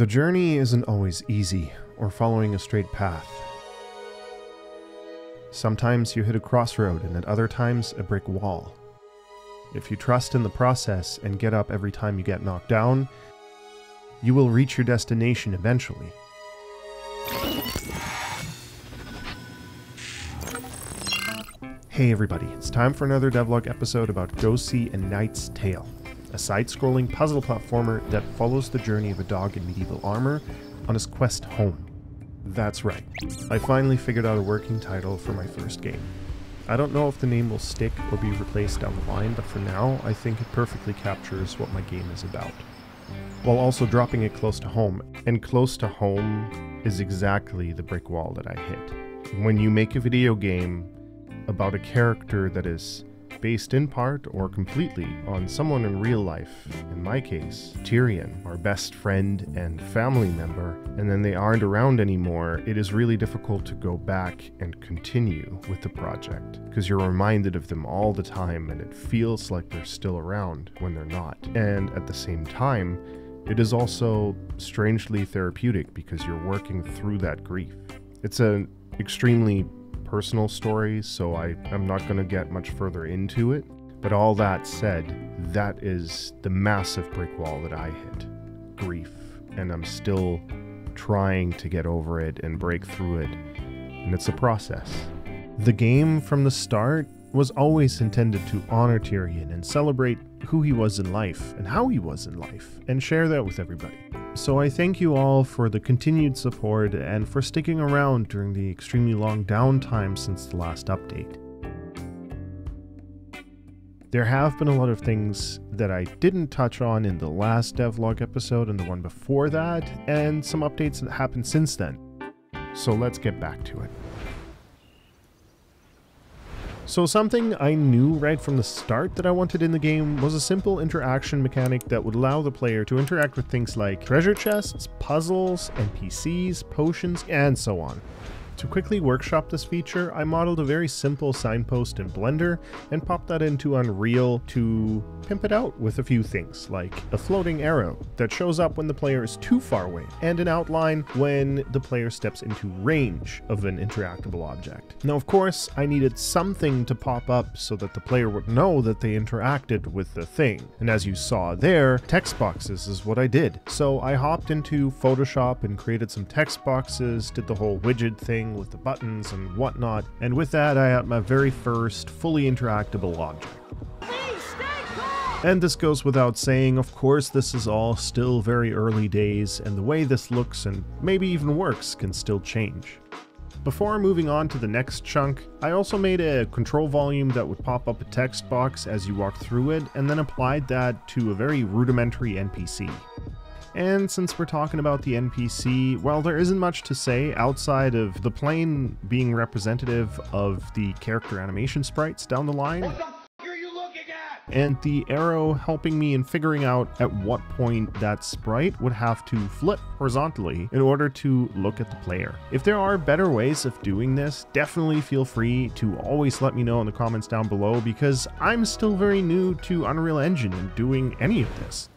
The journey isn't always easy or following a straight path. Sometimes you hit a crossroad and at other times a brick wall. If you trust in the process and get up every time you get knocked down, you will reach your destination eventually. Hey everybody, it's time for another devlog episode about Go See a Knight's Tail, a side-scrolling puzzle platformer that follows the journey of a dog in medieval armor on his quest home. That's right, I finally figured out a working title for my first game. I don't know if the name will stick or be replaced down the line, but for now, I think it perfectly captures what my game is about. While also dropping it close to home, and close to home is exactly the brick wall that I hit. When you make a video game about a character that is based in part or completely on someone in real life, in my case, Tyrion, our best friend and family member, and then they aren't around anymore, it is really difficult to go back and continue with the project because you're reminded of them all the time and it feels like they're still around when they're not. And at the same time, it is also strangely therapeutic because you're working through that grief. It's an extremely personal story, so I, I'm not going to get much further into it. But all that said, that is the massive brick wall that I hit grief. And I'm still trying to get over it and break through it. And it's a process. The game from the start was always intended to honor Tyrion and celebrate who he was in life and how he was in life and share that with everybody. So I thank you all for the continued support and for sticking around during the extremely long downtime since the last update. There have been a lot of things that I didn't touch on in the last devlog episode and the one before that, and some updates that happened since then. So let's get back to it. So something I knew right from the start that I wanted in the game was a simple interaction mechanic that would allow the player to interact with things like treasure chests, puzzles, NPCs, potions, and so on. To quickly workshop this feature, I modeled a very simple signpost in Blender and popped that into Unreal to pimp it out with a few things, like a floating arrow that shows up when the player is too far away, and an outline when the player steps into range of an interactable object. Now of course, I needed something to pop up so that the player would know that they interacted with the thing, and as you saw there, text boxes is what I did. So I hopped into Photoshop and created some text boxes, did the whole widget thing, with the buttons and whatnot, and with that I had my very first fully interactable object. And this goes without saying, of course this is all still very early days, and the way this looks and maybe even works can still change. Before moving on to the next chunk, I also made a control volume that would pop up a text box as you walk through it, and then applied that to a very rudimentary NPC. And since we're talking about the NPC, well, there isn't much to say outside of the plane being representative of the character animation sprites down the line. And the arrow helping me in figuring out at what point that sprite would have to flip horizontally in order to look at the player. If there are better ways of doing this, definitely feel free to always let me know in the comments down below because I'm still very new to Unreal Engine and doing any of this.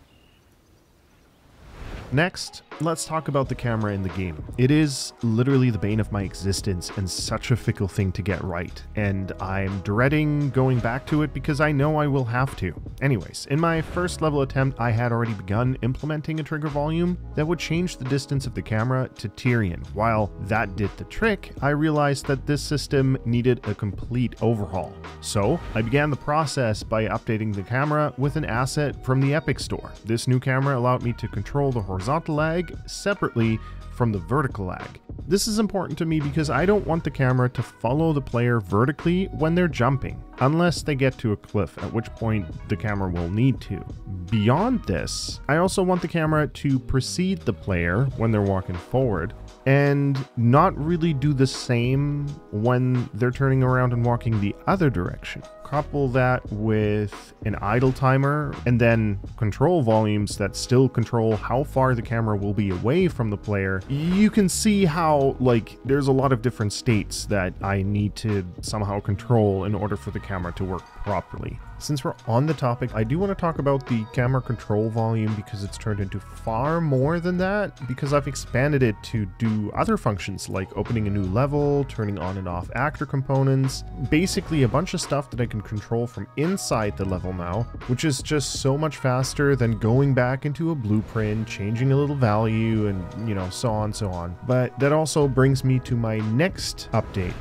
Next, let's talk about the camera in the game. It is literally the bane of my existence and such a fickle thing to get right, and I'm dreading going back to it because I know I will have to. Anyways, in my first level attempt, I had already begun implementing a trigger volume that would change the distance of the camera to Tyrion. While that did the trick, I realized that this system needed a complete overhaul. So, I began the process by updating the camera with an asset from the Epic Store. This new camera allowed me to control the horizontal horizontal lag separately from the vertical lag. This is important to me because I don't want the camera to follow the player vertically when they're jumping, unless they get to a cliff, at which point the camera will need to. Beyond this, I also want the camera to precede the player when they're walking forward, and not really do the same when they're turning around and walking the other direction. Couple that with an idle timer and then control volumes that still control how far the camera will be away from the player. You can see how, like, there's a lot of different states that I need to somehow control in order for the camera to work properly. Since we're on the topic, I do want to talk about the camera control volume because it's turned into far more than that because I've expanded it to do other functions like opening a new level, turning on and off actor components, basically a bunch of stuff that I can control from inside the level now, which is just so much faster than going back into a blueprint, changing a little value and, you know, so on and so on. But that also brings me to my next update,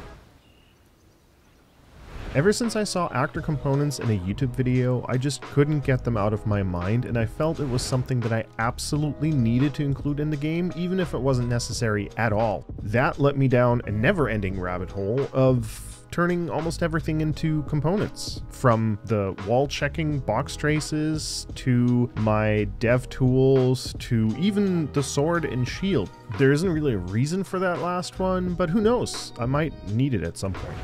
Ever since I saw actor components in a YouTube video, I just couldn't get them out of my mind and I felt it was something that I absolutely needed to include in the game, even if it wasn't necessary at all. That let me down a never-ending rabbit hole of turning almost everything into components. From the wall checking box traces, to my dev tools, to even the sword and shield. There isn't really a reason for that last one, but who knows, I might need it at some point.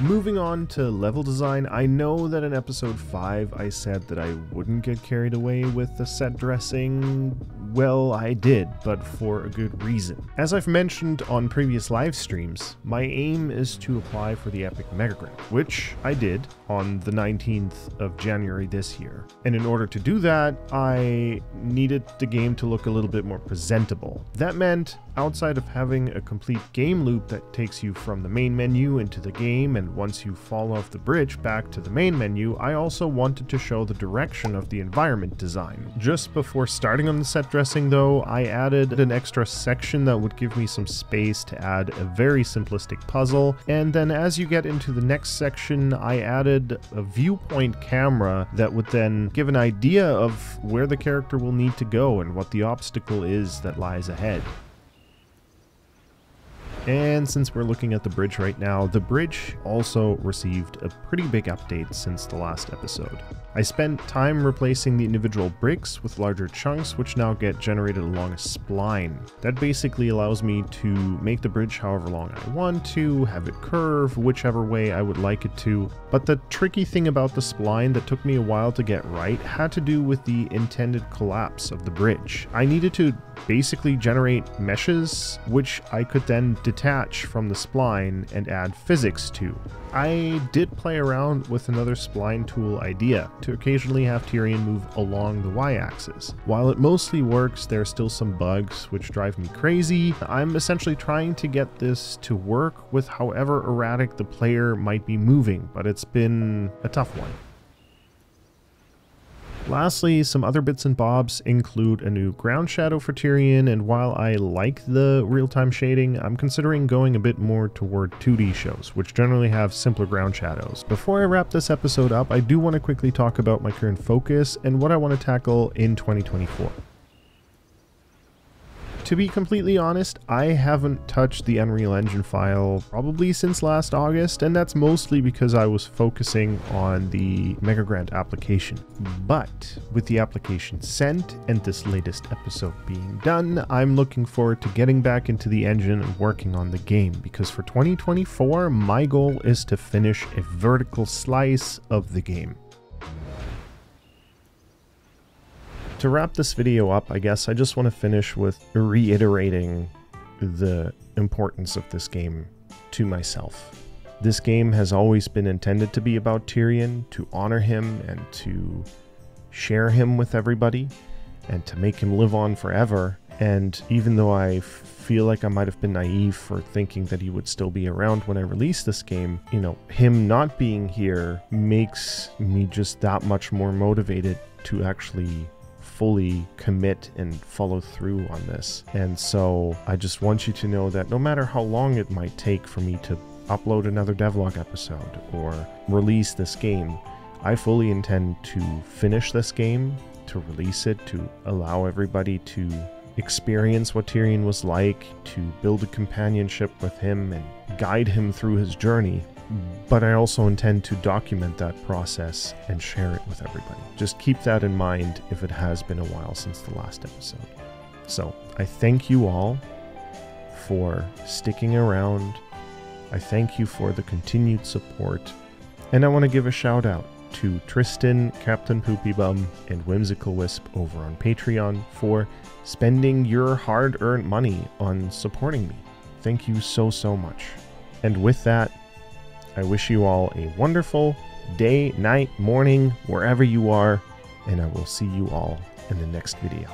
Moving on to level design, I know that in episode 5 I said that I wouldn't get carried away with the set dressing. Well, I did, but for a good reason. As I've mentioned on previous live streams, my aim is to apply for the Epic Mega Grant, which I did on the 19th of January this year. And in order to do that, I needed the game to look a little bit more presentable. That meant outside of having a complete game loop that takes you from the main menu into the game and once you fall off the bridge back to the main menu, I also wanted to show the direction of the environment design. Just before starting on the set dressing though, I added an extra section that would give me some space to add a very simplistic puzzle, and then as you get into the next section, I added a viewpoint camera that would then give an idea of where the character will need to go and what the obstacle is that lies ahead. And since we're looking at the bridge right now, the bridge also received a pretty big update since the last episode. I spent time replacing the individual bricks with larger chunks which now get generated along a spline. That basically allows me to make the bridge however long I want to, have it curve whichever way I would like it to, but the tricky thing about the spline that took me a while to get right had to do with the intended collapse of the bridge. I needed to basically generate meshes which I could then detach from the spline and add physics to. I did play around with another spline tool idea, to occasionally have Tyrion move along the y-axis. While it mostly works, there are still some bugs which drive me crazy. I'm essentially trying to get this to work with however erratic the player might be moving, but it's been a tough one. Lastly, some other bits and bobs include a new ground shadow for Tyrion, and while I like the real-time shading, I'm considering going a bit more toward 2D shows, which generally have simpler ground shadows. Before I wrap this episode up, I do want to quickly talk about my current focus and what I want to tackle in 2024. To be completely honest, I haven't touched the Unreal Engine file probably since last August, and that's mostly because I was focusing on the Mega Grant application. But with the application sent and this latest episode being done, I'm looking forward to getting back into the engine and working on the game, because for 2024, my goal is to finish a vertical slice of the game. To wrap this video up, I guess I just want to finish with reiterating the importance of this game to myself. This game has always been intended to be about Tyrion, to honor him and to share him with everybody, and to make him live on forever. And even though I feel like I might have been naive for thinking that he would still be around when I release this game, you know, him not being here makes me just that much more motivated to actually fully commit and follow through on this. And so I just want you to know that no matter how long it might take for me to upload another devlog episode or release this game, I fully intend to finish this game, to release it, to allow everybody to experience what Tyrion was like, to build a companionship with him and guide him through his journey but I also intend to document that process and share it with everybody. Just keep that in mind if it has been a while since the last episode. So I thank you all for sticking around. I thank you for the continued support. And I want to give a shout out to Tristan, Captain Poopy Bum, and Whimsical Wisp over on Patreon for spending your hard earned money on supporting me. Thank you so, so much. And with that, I wish you all a wonderful day, night, morning, wherever you are, and I will see you all in the next video.